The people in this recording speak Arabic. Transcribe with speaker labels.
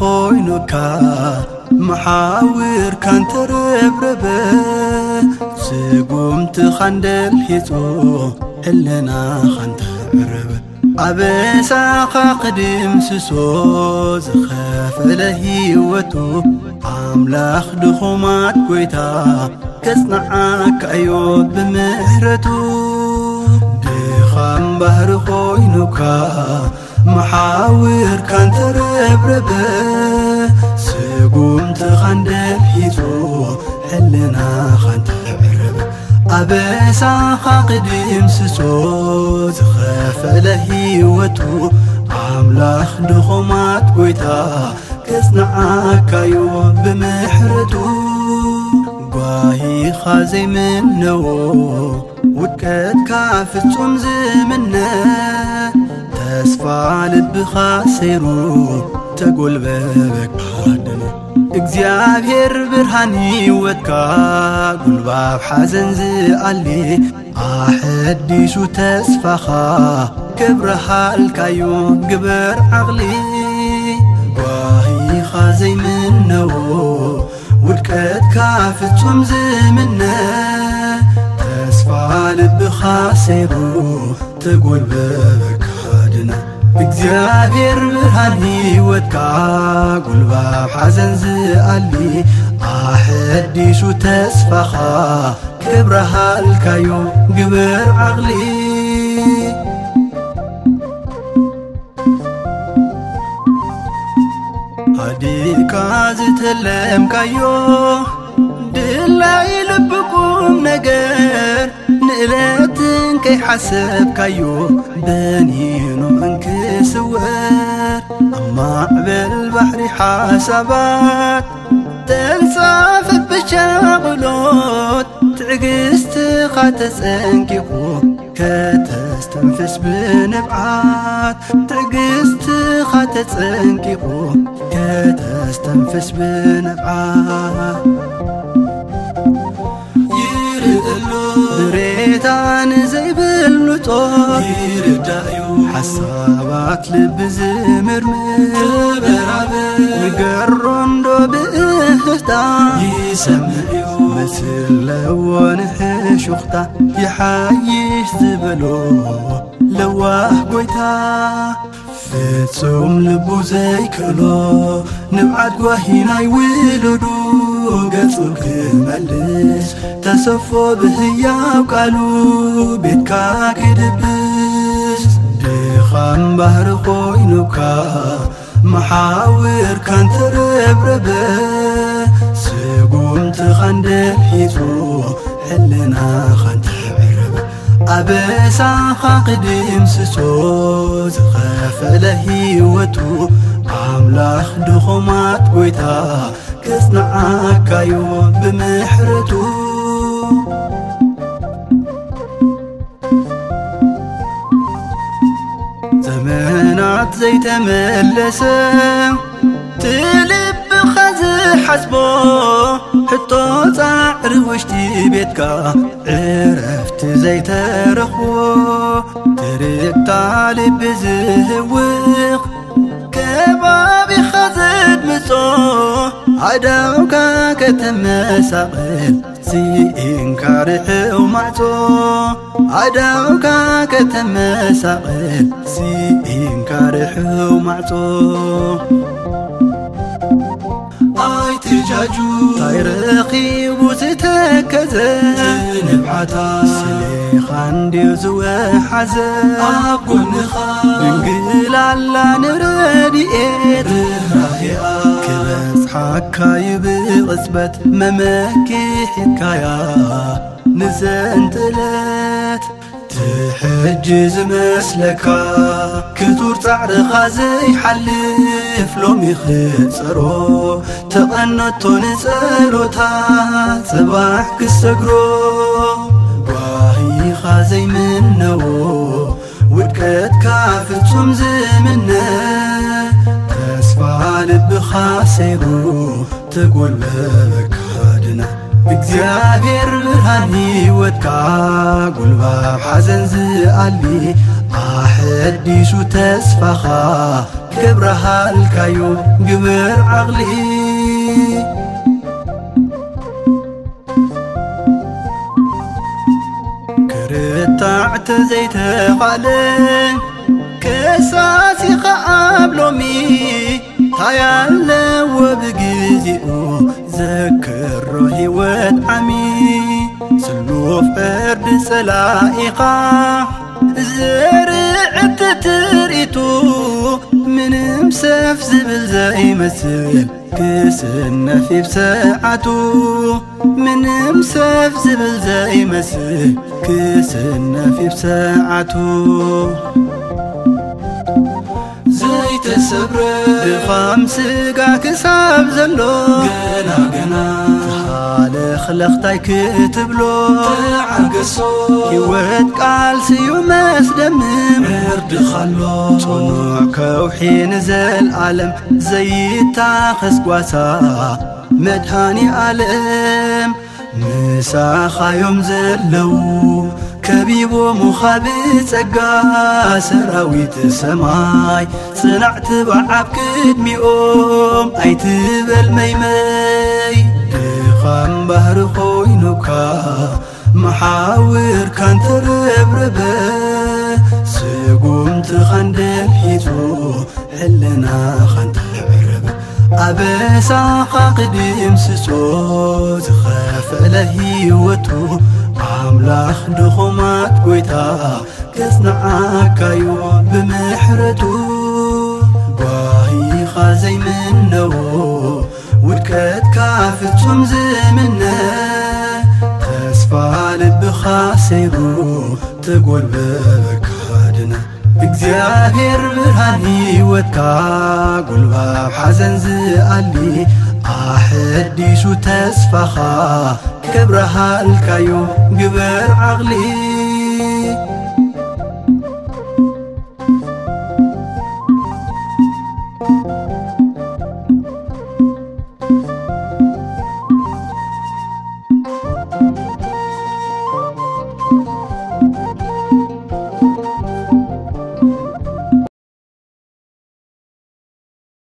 Speaker 1: ኮይኑካ መሓዊርካ እንተረብረበ ስጉምትኻ እንደልሒጹ ሕልናኻ እንተ ዝቐርብ ኣብ ሳኻ ቕድም ስሶ ዝኸፍለ ህይወቱ ኣምላኽ ድኹማት ጐይታ ከጽንዓካዮ ብምህረቱ ድኻም ባህሪ ኾይኑካ መሓውርካን ተረብረበ ስጉምትኻንደልሒቱ ሕልናኻን أبس خاقد يمسسو تخاف على هيوتو عامل أخد خمات قويتا كسنعاك أيوة بمحرتو قاهي خازي منو وكاد كافت تمزي منه. تسفى لبخا سيرو تقول بابك حدنه እግዚአብሔር ብርሃን ሕይወትካ ጉልባብ ሓዘን ዝኣሊ ኣሕዲሱ ተስፋኻ ክብረሃልካዮ ግበር ዓቕሊ ጓሂኻ ዘይምነዎ ውድቀትካ ፍጹም ዝምነ ተስፋ ልብኻ ሰይሩ ተጐልበበካ ድነ እግዚአብሔር ብርሃን ሂወትካ ጉልባብ ሓዘን ዝኣሊ ኣሕዲሹ ተስፋኻ ክብረሃልካዮ ግብር ዓቕሊ ኣዲካ ዝተለምካዮ ድላይ ልብኩም ነገር نذاتن كي حسب كيو بنين ومنك سوار. أما بالبحر حسبات تنسى في بشاغلوت تعقست خاتس انكيقو كتستنفس بنبعات. تعقست خاتس انكي انكيقو كتستنفس بنبعات. بريتان زيبلو طور حسابات لبزمر مر وقرون دو بيهتا يسمعيو مثل لون حشوختا يحايش تبلو لواه قويتا ፍጹም ልቡ ዘይክእሎ ንብዓት ጓሂናይ ውልዱ ገጹ ክመልስ ተሰፎ ብህያው ቃሉ ቤትካ ክድብስ ድኻም ባህሪ ኮይኑካ መሓውርካ ንተረብረበ ስጉምትኻ ንደልሒጹ ሕልናኻ أبسا خاقد إمسسو زخاف لهي وتو. عاملا خدو خمات قويتا كسنا عاكايو بمحرتو. زمانات زيت ملسا تلب خز حسبو ሕቶ ፃዕሪ ውሽጢ ቤትካ ዕረፍቲ ዘይተረኽቦ ትርታ ልቢ ዝህውኽ ከባቢኻ ዘድምፆ ኣዳውካ ከተመሳቐል ዚኢንካ ርሕው ማዕፆ ኣዳውካ ከተመሳቐል ዚኢንካ ርሕው ማዕፆ آيت جاجو طير قيب وتتكذا نبعتا سليخان ديوزو حزا أبقو نخا ننقل على نرادئت رهيئا كبس حكاي بغسبت مماكي حكايا نزنت لات. تحجز مسلكا كتور تعرقا زي حلف لومي خسرو تقنطو نسالو تا صباح كسقرو واهي خازي من نو ودكت كاف تصم زمنا تسفع لب خاسيرو تقول بكا እግዚአብሔር ብርሃን ሕይወትካ ጉልባብ ሓዘን ዝኣሊ ኣሕዲሱ ተስፋኻ ክብረሃልካዮ ግብር ዓቕሊ ክርታዕተ ዘይተኻለ ክሳሲ ኸዓ فرد سلائقا زرعت تريتو من مسف زبل زي مسل كسن في بساعتو من مسف زبل زي مسل كسن في بساعتو زيت السبر خمس قاكس زلو. جنا جنا ካልኽለኽታይ ክትብሎ ተዓገሶ ሕይወት ቃልስዩ መስደምም ዕርድኻሎ ጽኑዕ ከውሒ ንዘለዓለም ዘይታኸስ ጓሳ መድሃኒ ዓለም ምሳኻዮም ዘለው ከቢቦም ኻብ ጸጋ ሰራዊት ሰማይ ጽናዕቲ በዓብ ቅድሚኦም ኣይትበል መይመይ فان بهر خوينوكا محاور كان تربربه سيقوم تخندل حيتو حلنا خندرب أبسا قديم سسو تخاف لهيوتو ኣምላኽ ንኹማት ጐይታ ገጽንዓካዮ ብምሕረቱ ፍጹም ዝምነ ተስፋ ልብኻ ሰይሩ ትጐልበበካ ድነ እግዚኣብሔር ብርሃን ሕይወትካ ጒልባብ ሓዘን ዝኣሊ ኣሕዲሱ ተስፋኻ ክብረሃልካዮ ግበር ዓቕሊ